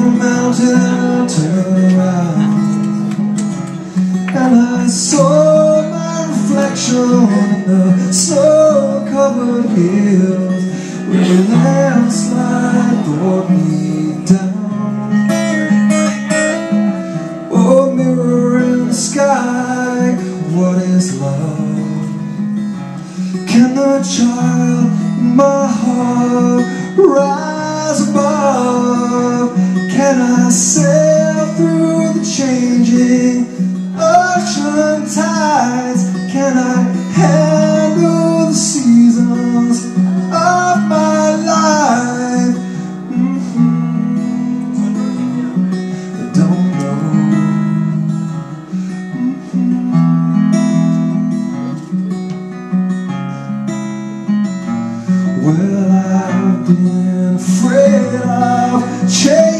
Mountain turn around And I saw my reflection in the snow-covered hills Where a landslide brought me down Oh, mirror in the sky, what is love? Can the child in my heart Sail through the changing ocean tides? Can I handle the seasons of my life? Mhm. I don't know. Well, I've been afraid of changing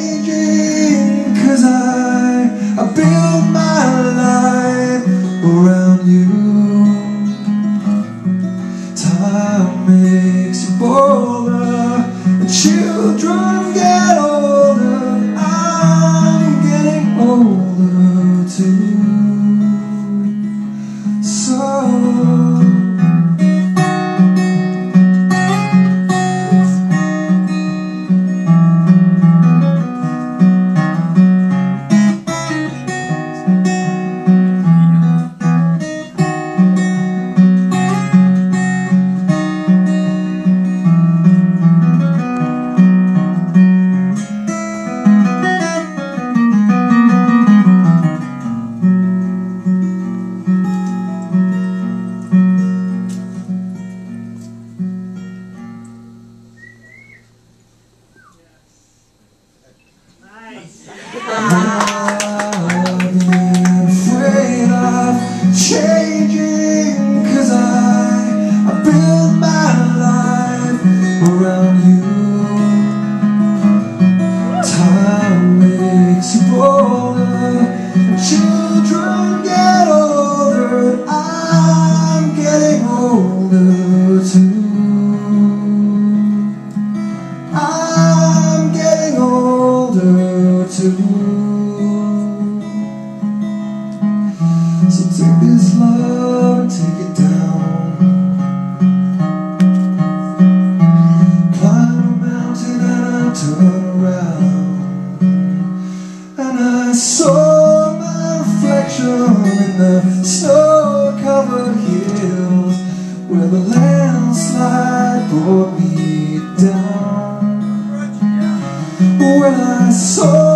Makes you bolder And children changing Cause I, I built my life around you. Time makes you bolder and Children get older I'm getting older too. I'm getting older too saw my reflection in the snow-covered hills Where the landslide brought me down. Well, I saw